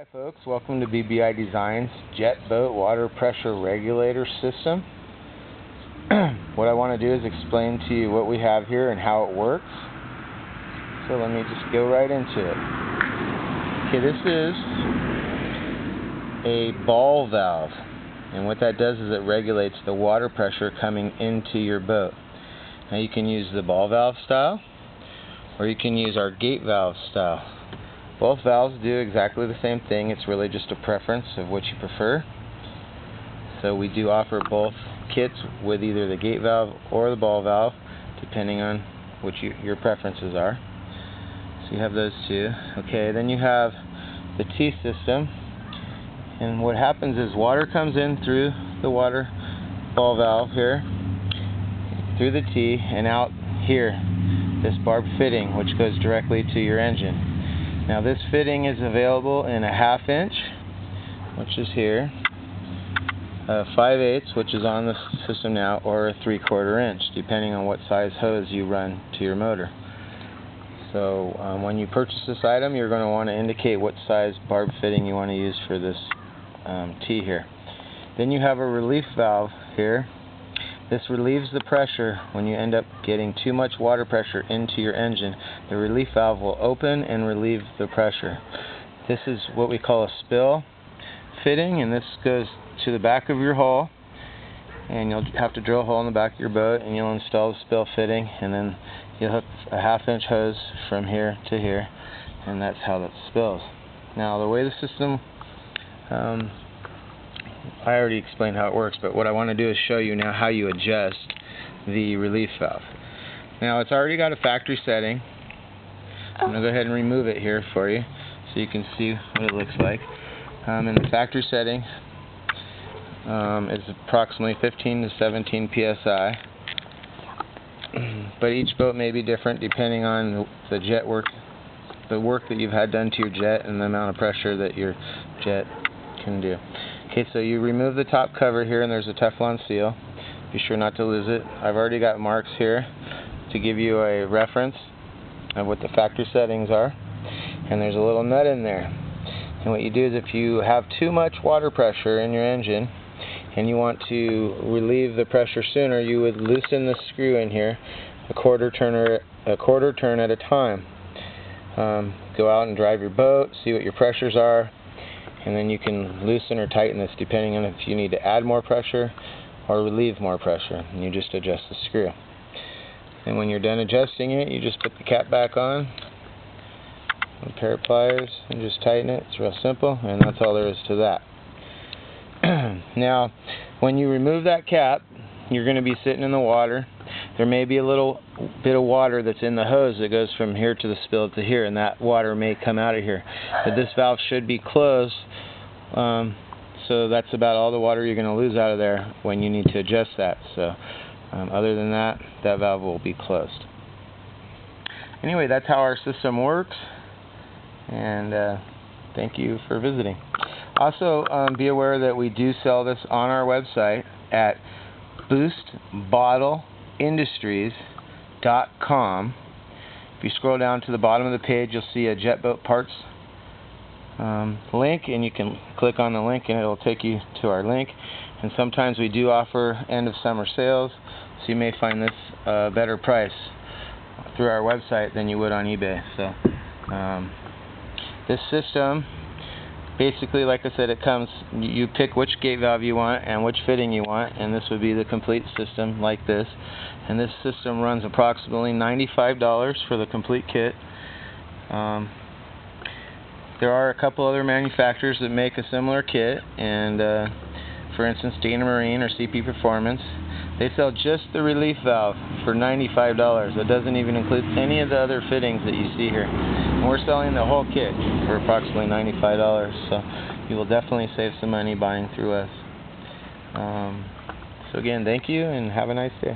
Hi folks, welcome to BBI Designs Jet Boat Water Pressure Regulator System. what I want to do is explain to you what we have here and how it works. So let me just go right into it. Okay, this is a ball valve. And what that does is it regulates the water pressure coming into your boat. Now you can use the ball valve style or you can use our gate valve style. Both valves do exactly the same thing. It's really just a preference of what you prefer. So we do offer both kits with either the gate valve or the ball valve, depending on what you, your preferences are. So you have those two. Okay, then you have the T system. And what happens is water comes in through the water ball valve here, through the T, and out here, this barb fitting, which goes directly to your engine. Now this fitting is available in a half inch, which is here, a 5 eighths, which is on the system now, or a 3 quarter inch, depending on what size hose you run to your motor. So um, when you purchase this item, you're going to want to indicate what size barb fitting you want to use for this um, T here. Then you have a relief valve here this relieves the pressure when you end up getting too much water pressure into your engine. The relief valve will open and relieve the pressure. This is what we call a spill fitting, and this goes to the back of your hull. And you'll have to drill a hole in the back of your boat, and you'll install the spill fitting, and then you'll hook a half inch hose from here to here, and that's how that spills. Now, the way the system um, I already explained how it works, but what I want to do is show you now how you adjust the relief valve. Now it's already got a factory setting. I'm going to go ahead and remove it here for you so you can see what it looks like. Um, in the factory setting, um, it's approximately 15 to 17 psi. but each boat may be different depending on the jet work, the work that you've had done to your jet and the amount of pressure that your jet can do. Okay, so you remove the top cover here and there's a Teflon seal. Be sure not to lose it. I've already got marks here to give you a reference of what the factory settings are. And there's a little nut in there. And what you do is if you have too much water pressure in your engine and you want to relieve the pressure sooner, you would loosen the screw in here a quarter turn, a quarter turn at a time. Um, go out and drive your boat, see what your pressures are, and then you can loosen or tighten this depending on if you need to add more pressure or relieve more pressure and you just adjust the screw and when you're done adjusting it you just put the cap back on a pair of pliers and just tighten it it's real simple and that's all there is to that now when you remove that cap you're going to be sitting in the water there may be a little bit of water that's in the hose that goes from here to the spill to here, and that water may come out of here. But this valve should be closed, um, so that's about all the water you're going to lose out of there when you need to adjust that. So um, other than that, that valve will be closed. Anyway, that's how our system works, and uh, thank you for visiting. Also, um, be aware that we do sell this on our website at boostbottleindustries.com. If you scroll down to the bottom of the page, you'll see a jet boat parts um, link, and you can click on the link, and it'll take you to our link. And sometimes we do offer end of summer sales, so you may find this a uh, better price through our website than you would on eBay. So um, this system basically, like I said, it comes, you pick which gate valve you want and which fitting you want, and this would be the complete system like this. And this system runs approximately $95 for the complete kit. Um, there are a couple other manufacturers that make a similar kit, and uh, for instance, Dana Marine or CP Performance. They sell just the relief valve for $95. That doesn't even include any of the other fittings that you see here. And we're selling the whole kit for approximately $95. So you will definitely save some money buying through us. Um, so again, thank you and have a nice day.